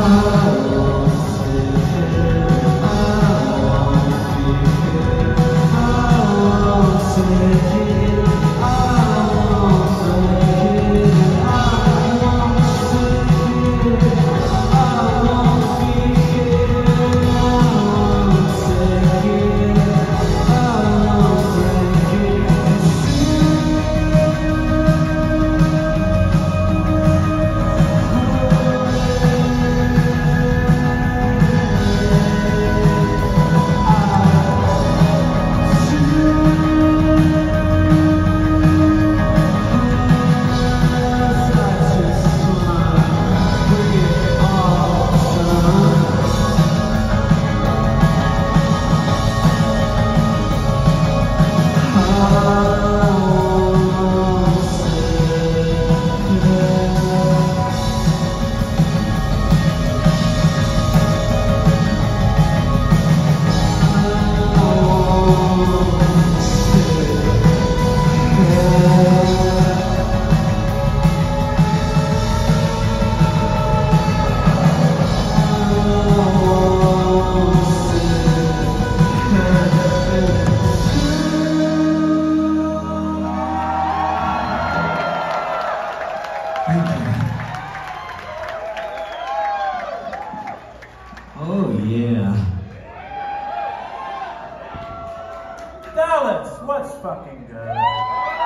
heart. Thank you. Oh, yeah. Dallas, what's fucking good?